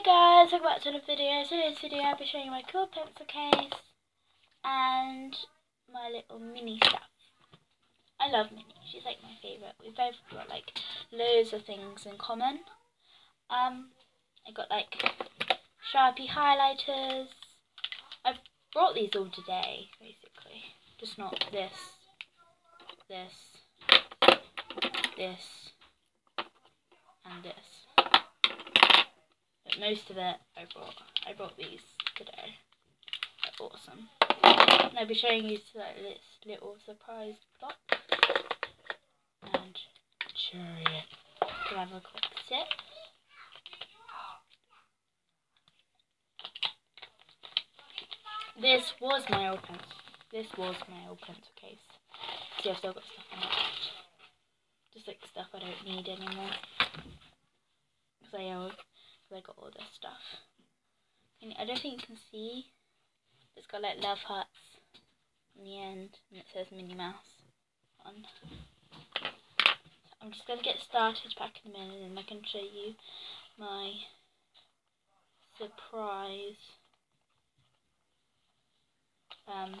Hey guys, welcome back to another video. So in this video I'll be showing you my cool pencil case and my little mini stuff. I love Minnie, she's like my favourite. We've both got like loads of things in common. Um, I got like Sharpie highlighters. I brought these all today, basically. Just not this, this, this, and this most of it I brought. I brought these today. They're awesome. And I'll be showing you like, this little surprise block. And it. Can have a quick sip. This was my old pencil. This was my old pencil case. See, I've still got stuff in it. Just like stuff I don't need anymore. Because I owe I got all this stuff. And I don't think you can see. It's got like love hearts in the end, and it says Minnie Mouse on. I'm just gonna get started back in a minute, and I can show you my surprise um,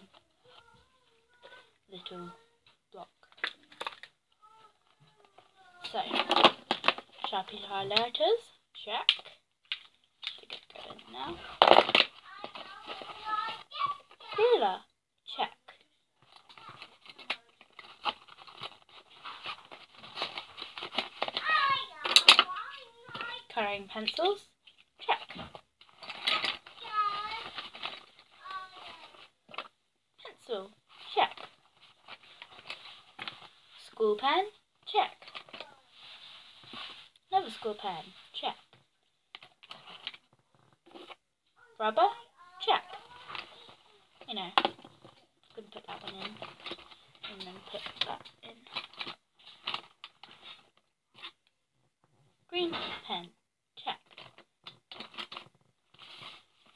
little block. So, Sharpie highlighters, check now. Ruler, check. Colouring pencils, check. Pencil, check. School pen, check. Another school pen, check. Rubber? Check. You know, I'm going to put that one in and then put that in. Green pen. Check.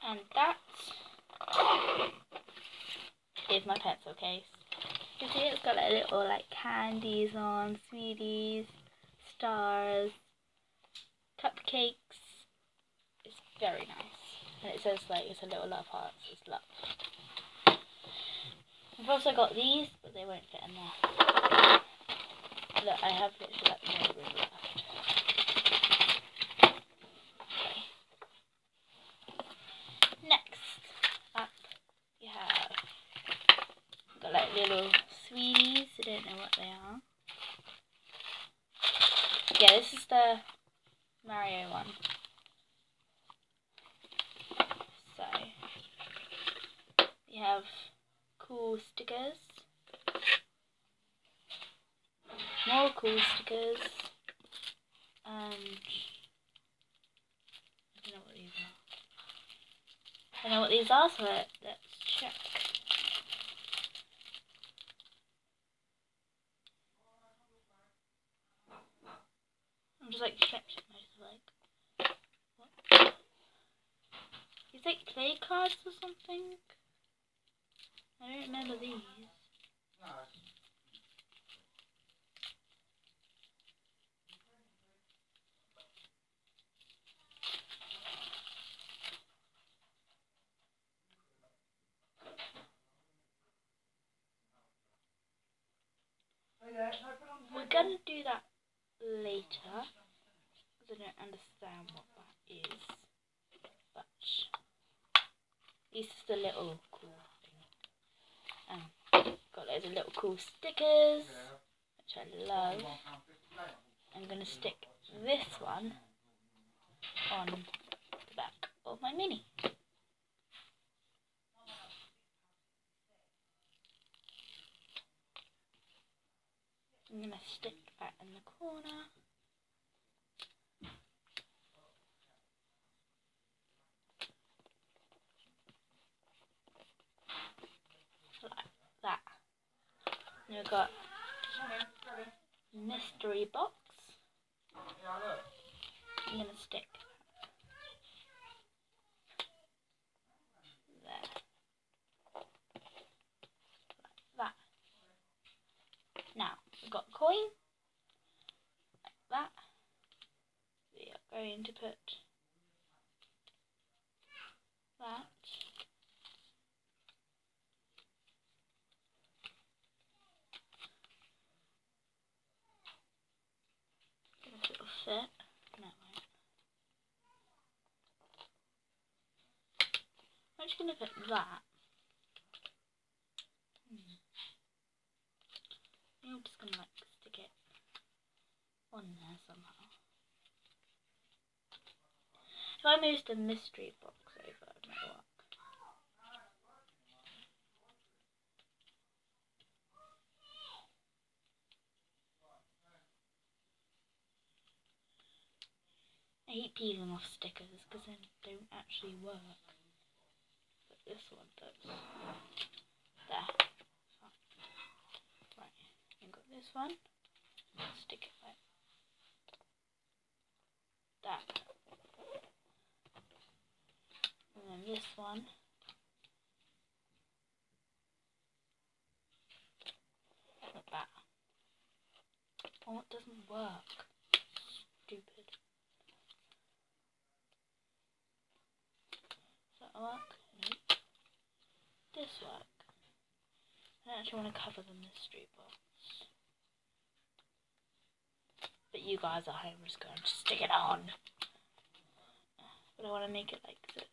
And that is my pencil case. You see it's got like little like candies on, sweeties, stars, cupcakes. It's very nice. And it says like it's a little love heart, it's love. I've also got these, but they won't fit in there. Look, I have literally like no room left. Okay. Next up, you have got like little sweeties. I don't know what they are. Yeah, this is the Mario one. We have cool stickers. More cool stickers. And I don't know what these are. I know what these are, so let's check. I'm just like stretching myself like what? Like play cards or something? I don't remember these. We're gonna do that later because I don't understand what that is. But this is the little cool loads of little cool stickers, which I love. I'm going to stick this one on the back of my mini. I'm going to stick that in the corner. We've got mystery box. I'm gonna stick there. Like that. Now we've got coin like that. We are going to put that. Guess it'll fit. No, it won't. I'm just gonna put that. Hmm. I'm just gonna like stick it on there somehow. If I move the mystery box over, it might work. I hate peeling off stickers because they don't actually work. This one does. There. Right, I've got this one. Stick it like that. And then this one. Like that. Oh, it doesn't work. Stupid. Does that work? Nope. This work. I don't actually want to cover the mystery box. But you guys at home are just going to stick it on. But I want to make it like this.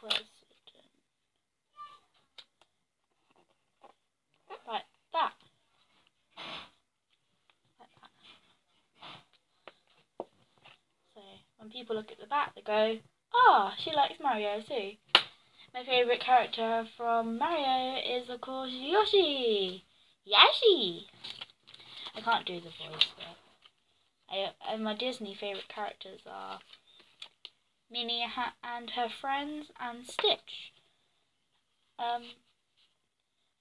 President. Right, that. Like that. So, when people look at the back, they go, ah, oh, she likes Mario too. My favourite character from Mario is, of course, Yoshi. Yoshi! I can't do the voice, but I, and my Disney favourite characters are Minnie and her friends and Stitch. Um,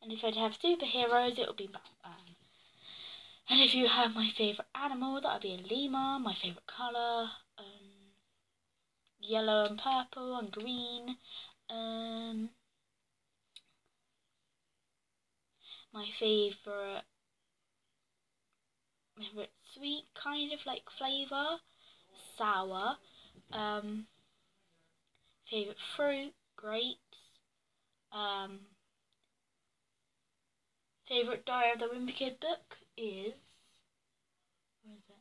and if I'd have superheroes, it would be Batman. And if you have my favourite animal, that would be a lemur. My favourite colour, um, yellow and purple and green. Um, my favourite, favourite sweet kind of like flavour, sour. Um, favourite fruit, grapes. Um, favourite Diary of the Wimpy Kid book is, what is it?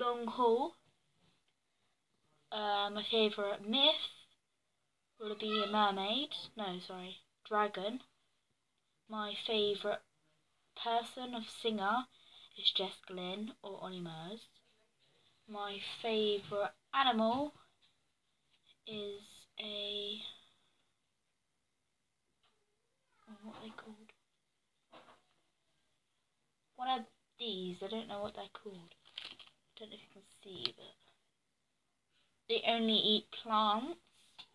Long Haul. Uh, my favourite myth will be a mermaid. No, sorry, dragon. My favourite person of singer is Jess Glynne or Ollie. My favourite animal is a oh, what are they called? One of these. I don't know what they're called. I don't know if you can see, but they only eat plants.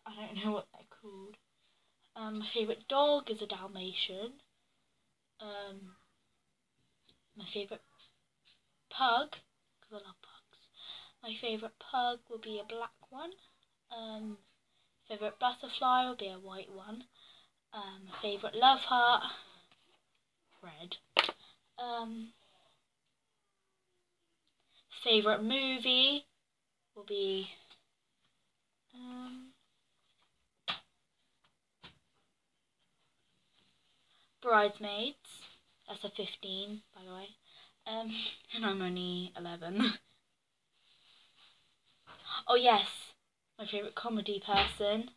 I don't know what they're called. Um, my favourite dog is a Dalmatian. Um, my favourite pug, because I love pugs. My favourite pug will be a black one. Um, favourite butterfly will be a white one. Um, favourite love heart, red. Um, favourite movie will be um, Bridesmaids. That's a 15, by the way. Um, and I'm only 11. oh yes, my favourite comedy person.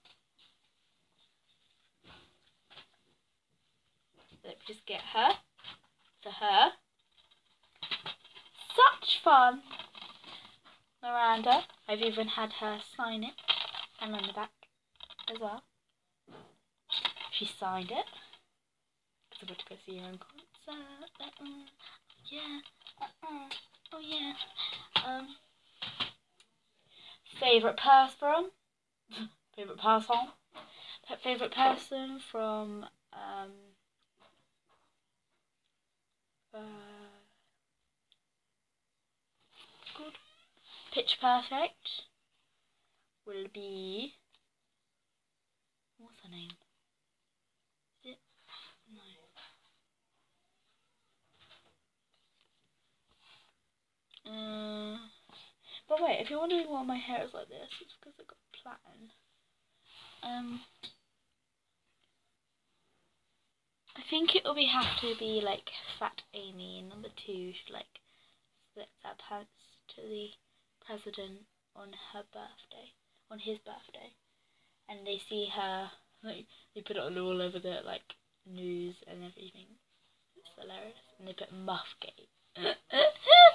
Let me just get her. For her. Such fun! Miranda. I've even had her sign it. And on the back as well. She signed it. I got to go see her in concert. Uh -uh. Yeah. Uh oh yeah. Um. Favorite person. From. favorite person. Favorite person from um. Uh, good. Pitch Perfect will be what's her name? Is it no. Uh, but wait, if you're wondering why my hair is like this, it's because I got platin. Um, I think it will be have to be like Fat Amy, number two should like split her pants to the president on her birthday, on his birthday, and they see her like they put it on all over the like news and everything. It's hilarious, and they put Muffgate.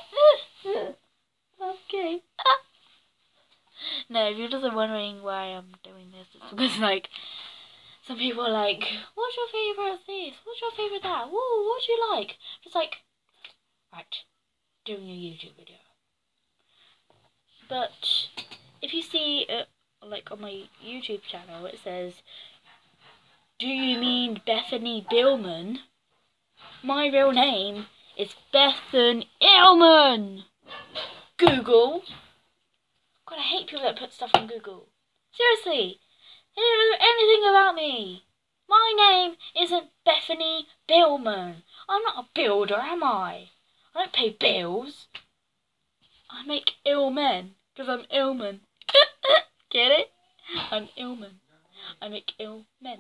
Muffgate. now, if you're just wondering why I'm doing this, it's because like some people are like, "What's your favorite this? What's your favorite that? Whoa, what do you like?" It's like, right, doing a YouTube video. But if you see it, like on my YouTube channel, it says, "Do you mean Bethany Billman?" My real name is Bethan Illman. Google. God, I hate people that put stuff on Google. Seriously, they don't know anything about me. My name isn't Bethany Billman. I'm not a builder, am I? I don't pay bills. I make ill men because I'm Illman. Get it? I'm Illman. I make ill men.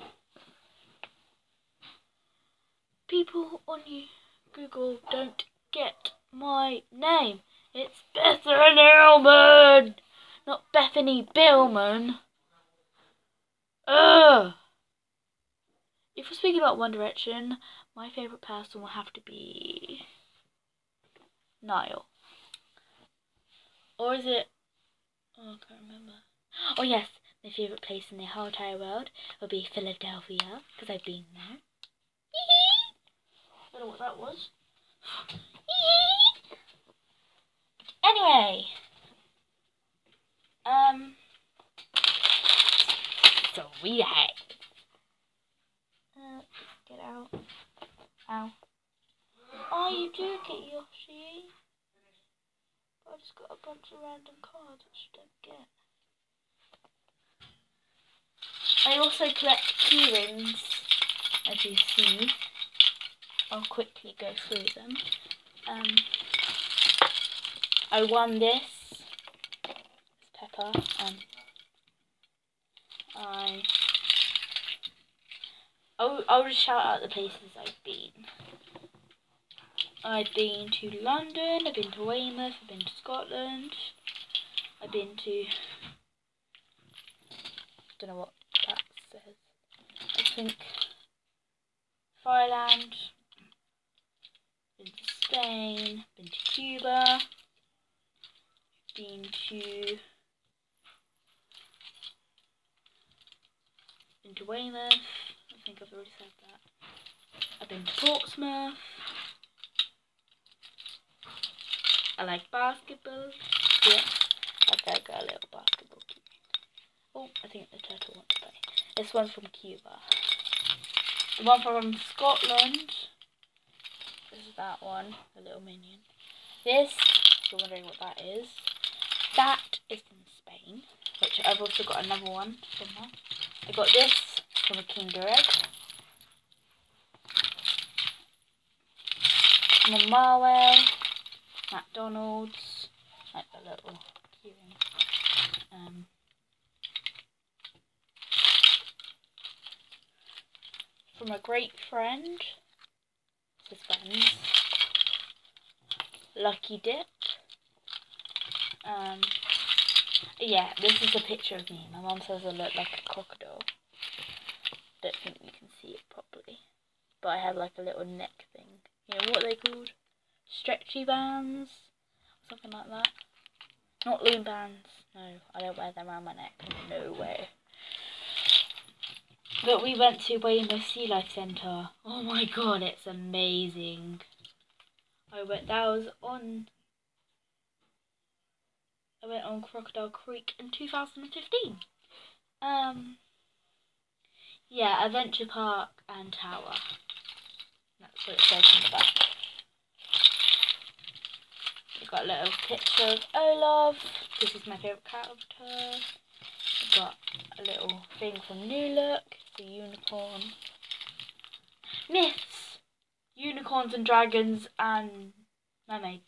People on Google don't get my name. It's Bethany Illman, not Bethany Billman. Ugh. If we're speaking about One Direction, my favourite person will have to be Niall. Or is it? Oh, I can't remember. Oh yes, my favourite place in the whole entire world will be Philadelphia because I've been there. I don't know what that was. Anyway, um, sweetheart. Uh, get out. Ow. Oh, you do get Yoshi. But I just got a bunch of random cards which I don't get. I also collect key rings, as you see. I'll quickly go through them. Um, I won this. Pepper. Um, I. I'll, I'll just shout out the places I've been. I've been to London, I've been to Weymouth, I've been to Scotland, I've been to. don't know what that says. I think. Thailand, been to Spain, been to Cuba, been to been to Weymouth. I think I've already said that. I've been to Portsmouth. I like basketball. Yeah, I've got a little basketball key. Oh, I think the turtle wants to play. This one's from Cuba. The one from Scotland. This is that one, the little minion. This, if you're wondering what that is, that is from Spain, which I've also got another one from there. I got this from a Kinder Egg. From Marwell, McDonald's, like a little keyring. Um, from a great friend, his friends, Lucky Dip. Um, yeah, this is a picture of me. My mom says I look like a crocodile. Don't think you can see it properly. But I have like a little neck thing. You know what they called? Stretchy bands? Something like that. Not loom bands. No, I don't wear them around my neck. No way. But we went to Weymouth Sea Life Centre. Oh my god, it's amazing. I went, that was on, I went on Crocodile Creek in 2015. Um, yeah, Adventure Park and Tower. That's what it says in the back. We've got a little picture of Olaf. This is my favourite character. We've got a little thing from New Look the unicorn. Myths! Unicorns and dragons and mermaids.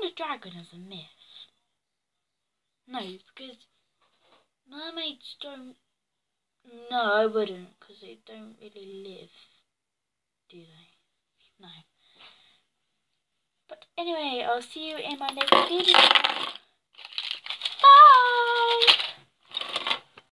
A dragon as a myth? No, because mermaids don't. No, I wouldn't, because they don't really live, do they? No. But anyway, I'll see you in my next video.